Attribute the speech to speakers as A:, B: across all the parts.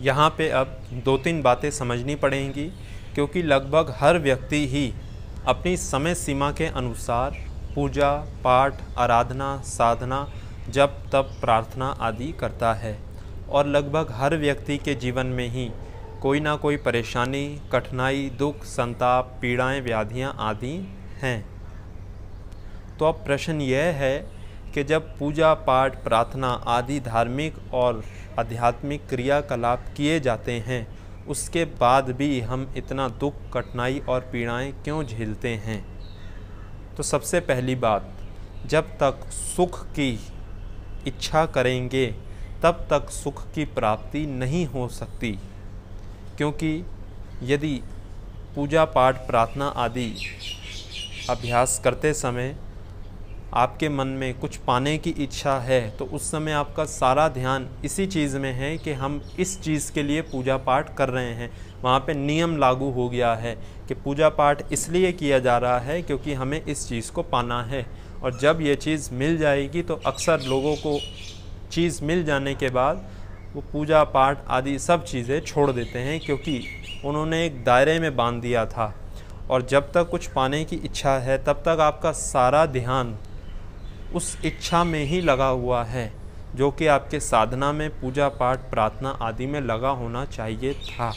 A: यहाँ पे अब दो तीन बातें समझनी पड़ेंगी, क्योंकि लगभग हर व्यक्ति ही अपनी समय सीमा के अनुसार पूजा, पाठ, आराधना, साधना, जप, तप, प्रार्थना आदि करता है। और लगभग हर व्यक्ति के जीवन में ही कोई ना कोई परेशानी, कठिनाई, दुख, संताप, पीड़ाएँ, व्याधियाँ आदि हैं। तो अब प्रश्न यह है कि जब पूजा पाठ, प्रार्थना आदि धार्मिक और आध्यात्मिक क्रियाकलाप किए जाते हैं, उसके बाद भी हम इतना दुख, कठिनाई और पीड़ाएँ क्यों झेलते हैं? तो सबसे पहली बात, जब तक सुख की इच्छा करेंगे, तब तक सुख की प्राप्ति नहीं हो सकती। क्योंकि यदि पूजा पाठ, प्रार्थना आदि अभ्यास करते समय आपके मन में कुछ पाने की इच्छा है तो उस समय आपका सारा ध्यान इसी चीज़ में है कि हम इस चीज़ के लिए पूजा पाठ कर रहे हैं। वहाँ पे नियम लागू हो गया है कि पूजा पाठ इसलिए किया जा रहा है क्योंकि हमें इस चीज़ को पाना है। और जब ये चीज़ मिल जाएगी तो अक्सर लोगों को चीज़ मिल जाने के बाद वो पूजा पाठ आदि सब चीज़ें छोड़ देते हैं क्योंकि उन्होंने एक दायरे में बाँध दिया था। और जब तक कुछ पाने की इच्छा है, तब तक आपका सारा ध्यान उस इच्छा में ही लगा हुआ है, जो कि आपके साधना में, पूजा पाठ, प्रार्थना आदि में लगा होना चाहिए था।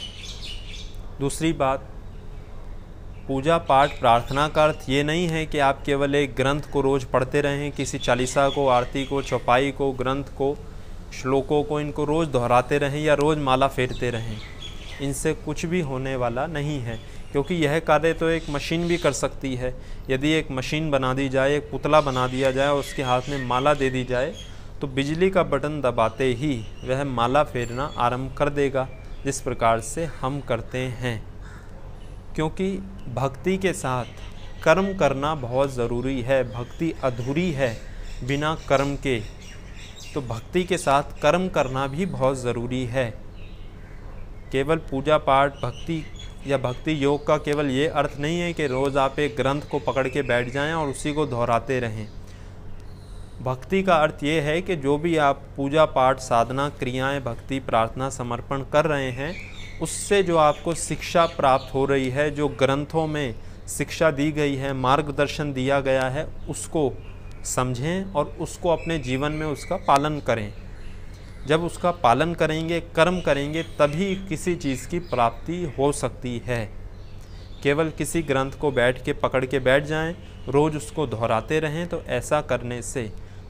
A: दूसरी बात, पूजा पाठ, प्रार्थना का अर्थ ये नहीं है कि आप केवल एक ग्रंथ को रोज़ पढ़ते रहें, किसी चालीसा को, आरती को, चौपाई को, ग्रंथ को, श्लोकों को, इनको रोज़ दोहराते रहें या रोज़ माला फेरते रहें। इनसे कुछ भी होने वाला नहीं है। क्योंकि यह कार्य तो एक मशीन भी कर सकती है। यदि एक मशीन बना दी जाए, एक पुतला बना दिया जाए और उसके हाथ में माला दे दी जाए तो बिजली का बटन दबाते ही वह माला फेरना आरंभ कर देगा, जिस प्रकार से हम करते हैं। क्योंकि भक्ति के साथ कर्म करना बहुत ज़रूरी है, भक्ति अधूरी है बिना कर्म के। तो भक्ति के साथ कर्म करना भी बहुत ज़रूरी है। केवल पूजा पाठ, भक्ति या भक्ति योग का केवल ये अर्थ नहीं है कि रोज़ आप एक ग्रंथ को पकड़ के बैठ जाएँ और उसी को दोहराते रहें। भक्ति का अर्थ ये है कि जो भी आप पूजा पाठ, साधना, क्रियाएँ, भक्ति, प्रार्थना, समर्पण कर रहे हैं, उससे जो आपको शिक्षा प्राप्त हो रही है, जो ग्रंथों में शिक्षा दी गई है, मार्गदर्शन दिया गया है, उसको समझें और उसको अपने जीवन में उसका पालन करें। जब उसका पालन करेंगे कर्म करेंगे तभी किसी चीज़ की प्राप्ति हो सकती है। केवल किसी ग्रंथ को बैठ के पकड़ के बैठ जाएँ, रोज़ उसको दोहराते रहें तो ऐसा करने से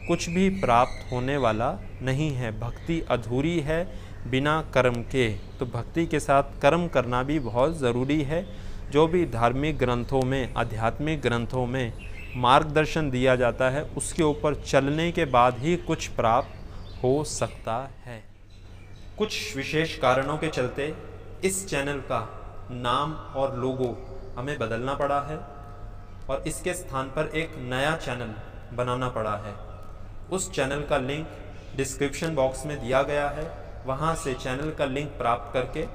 A: कुछ भी प्राप्त होने वाला नहीं है। भक्ति अधूरी है बिना कर्म के। तो भक्ति के साथ कर्म करना भी बहुत ज़रूरी है। जो भी धार्मिक ग्रंथों में आध्यात्मिक ग्रंथों में मार्गदर्शन दिया जाता है उसके ऊपर चलने के बाद ही कुछ प्राप्त हो सकता है। कुछ विशेष कारणों के चलते इस चैनल का नाम और लोगो हमें बदलना पड़ा है और इसके स्थान पर एक नया चैनल बनाना पड़ा है। उस चैनल का लिंक डिस्क्रिप्शन बॉक्स में दिया गया है। वहाँ से चैनल का लिंक प्राप्त करके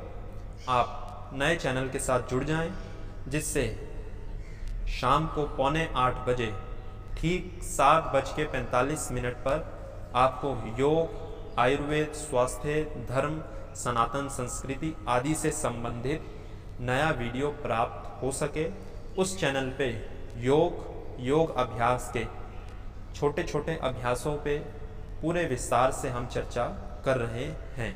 A: आप नए चैनल के साथ जुड़ जाएँ, जिससे शाम को पौने आठ बजे ठीक सात बज के पैंतालीस मिनट पर आपको योग, आयुर्वेद, स्वास्थ्य, धर्म, सनातन संस्कृति आदि से संबंधित नया वीडियो प्राप्त हो सके, उस चैनल पे योग योग अभ्यास के छोटे छोटे अभ्यासों पे पूरे विस्तार से हम चर्चा कर रहे हैं।